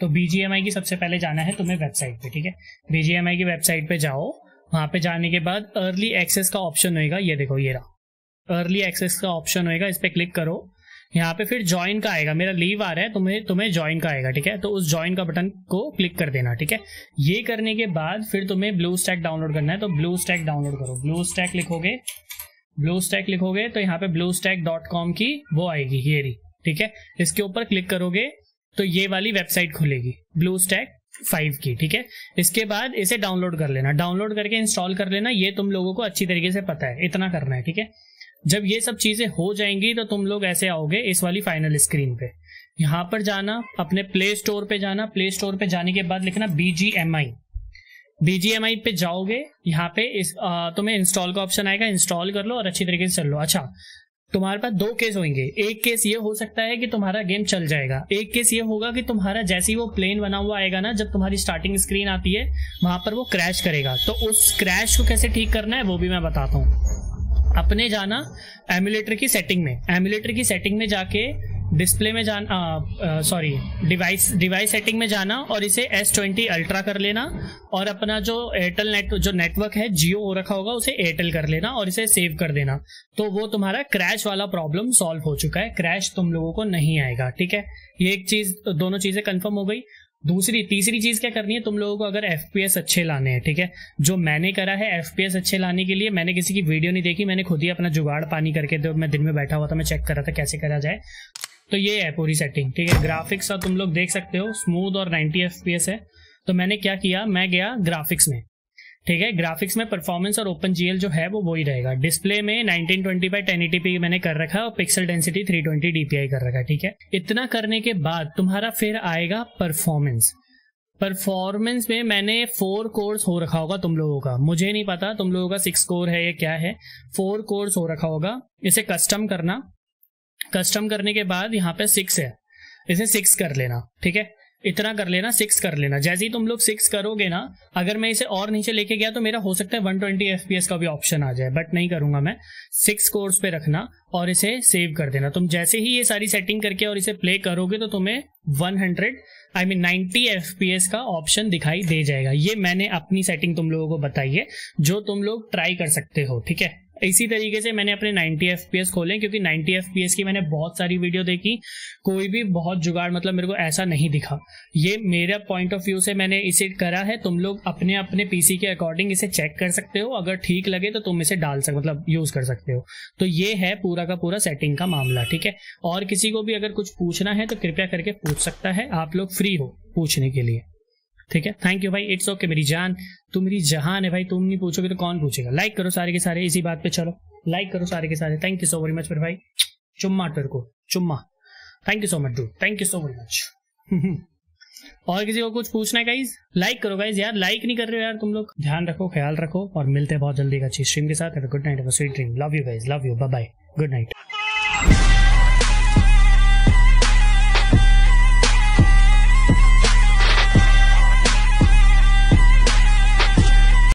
तो बीजीएमआई की सबसे पहले जाना है तुम्हें वेबसाइट पे, ठीक है? बीजीएमआई की वेबसाइट पे जाओ, वहाँ पे जाने के बाद अर्ली एक्सेस का ऑप्शन होएगा, ये देखो, ये रहा। अर्ली एक्सेस का ऑप्शन होएगा, इस पर क्लिक करो। यहाँ पे फिर ज्वाइन का आएगा, मेरा लीव आ रहा है, तुम्हें तुम्हें ज्वाइन का आएगा, ठीक है? तो उस ज्वाइन का बटन को क्लिक कर देना, ठीक है? ये करने के बाद फिर तुम्हें ब्लू स्टैक डाउनलोड करना है तो ब्लू स्टैक डाउनलोड करो। ब्लू स्टैक लिखोगे ब्लू स्टैक लिखोगे तो यहाँ पे ब्लू स्टैक डॉट कॉम की वो आएगी रही ठीक है? इसके ऊपर क्लिक करोगे तो ये वाली वेबसाइट खुलेगी ब्लू स्टैक फाइव की ठीक है? इसके बाद इसे डाउनलोड कर लेना। डाउनलोड करके इंस्टॉल कर लेना ये तुम लोगों को अच्छी तरीके से पता है इतना करना है ठीक है? जब ये सब चीज़ें हो जाएँगी तो तुम लोग ऐसे आओगे इस वाली फाइनल स्क्रीन पे। यहाँ पर जाना अपने प्ले स्टोर पे जाना प्ले स्टोर पे जाने के बाद लिखना बीजीएमआई बीजीएमआई पे जाओगे यहाँ पे इस आ, तुम्हें इंस्टॉल का ऑप्शन आएगा इंस्टॉल कर लो और अच्छी तरीके से चल लो। अच्छा तुम्हारे पास दो केस होंगे। एक केस ये हो सकता है कि तुम्हारा गेम चल जाएगा। एक केस ये होगा कि तुम्हारा जैसे ही वो प्लेन बना हुआ आएगा ना, जब तुम्हारी स्टार्टिंग स्क्रीन आती है, वहाँ पर वो क्रैश करेगा। तो उस क्रैश को कैसे ठीक करना है, वो भी मैं बताता हूँ। अपने जाना एम्यूलेटर की सेटिंग में। एम्यूलेटर की सेटिंग में जाके डिस्प्ले में जाना सॉरी डिवाइस डिवाइस सेटिंग में जाना और इसे एस ट्वेंटी अल्ट्रा कर लेना और अपना जो एयरटेल नेट जो नेटवर्क है जियो हो रखा होगा, उसे एयरटेल कर लेना और इसे सेव कर देना। तो वो तुम्हारा क्रैश वाला प्रॉब्लम सॉल्व हो चुका है। क्रैश तुम लोगों को नहीं आएगा, ठीक है? ये एक चीज़, दोनों चीज़ें कंफर्म हो गई। दूसरी, तीसरी चीज़ क्या करनी है? तुम लोगों को अगर एफपीएस अच्छे लाने हैं, ठीक है? जो मैंने करा है एफपीएस अच्छे लाने के लिए, मैंने किसी की वीडियो नहीं देखी, मैंने खुद ही अपना जुगाड़ पानी करके तो मैं दिन में बैठा हुआ था, मैं चेक कर रहा था कैसे करा जाए। तो ये है पूरी सेटिंग ठीक है? ग्राफिक्स का तुम लोग देख सकते हो स्मूथ और 90 एफपीएस है। तो मैंने क्या किया, मैं गया ग्राफिक्स में, ठीक है? ग्राफिक्स में परफॉर्मेंस और ओपन जीएल जो है, वो वही रहेगा। डिस्प्ले में 1920 ट्वेंटी बाई टेन मैंने कर रखा है और पिक्सल डेंसिटी 320 डीपीआई कर रखा है, ठीक है? इतना करने के बाद तुम्हारा फिर आएगा परफॉर्मेंस परफॉर्मेंस में मैंने फोर कोर्स हो रखा होगा तुम लोगों का। मुझे नहीं पता तुम लोगों का सिक्स कोर है या क्या है। फोर कोर्स हो रखा होगा। इसे कस्टम करना। कस्टम करने के बाद यहाँ पे सिक्स है। इसे सिक्स कर लेना, ठीक है? इतना कर लेना सिक्स कर लेना। जैसे ही तुम लोग सिक्स करोगे ना, अगर मैं इसे और नीचे लेके गया तो मेरा हो सकता है 120 ट्वेंटी एफ़ का भी ऑप्शन आ जाए बट नहीं करूँगा मैं। सिक्स कोर्स पे रखना और इसे सेव कर देना। तुम जैसे ही ये सारी सेटिंग करके और इसे प्ले करोगे तो तुम्हें 100 आई मीन 90 एफ़ का ऑप्शन दिखाई दे जाएगा। ये मैंने अपनी सेटिंग तुम लोगों को बताई है, जो तुम लोग ट्राई कर सकते हो, ठीक है? इसी तरीके से मैंने अपने 90 एफ़ खोले, क्योंकि 90 एफ़ की मैंने बहुत सारी वीडियो देखी। कोई भी बहुत जुगाड़ मतलब मेरे को ऐसा नहीं दिखा। ये मेरा पॉइंट ऑफ़ व्यू से मैंने इसे करा है। तुम लोग अपने अपने पीसी के अकॉर्डिंग इसे चेक कर सकते हो। अगर ठीक लगे तो तुम इसे डाल सकते मतलब यूज़ कर सकते हो। तो ये है पूरा का पूरा सेटिंग का मामला, ठीक है? और किसी को भी अगर कुछ पूछना है तो कृपया करके पूछ सकता है। आप लोग फ्री हो पूछने के लिए। ठीक है? थैंक यू भाई इट्स ओके मेरी जान, तू मेरी जहान है भाई, तुम नहीं पूछोगे तो कौन पूछेगा? लाइक करो सारे के सारे, इसी बात पे चलो। लाइक करो सारे के सारे thank you so very much मेरे भाई। चुम्मा तेरे को, चुम्मा। Thank you so much do thank you so very much और किसी को कुछ पूछना है गाइज़ लाइक करो गाइज़ यार लाइक नहीं कर रहे हो यार तुम लोग। ध्यान रखो, ख्याल रखो और मिलते हैं बहुत जल्दी अच्छी स्ट्रीम के साथ। Good night sweet dream love you guys love you bye good night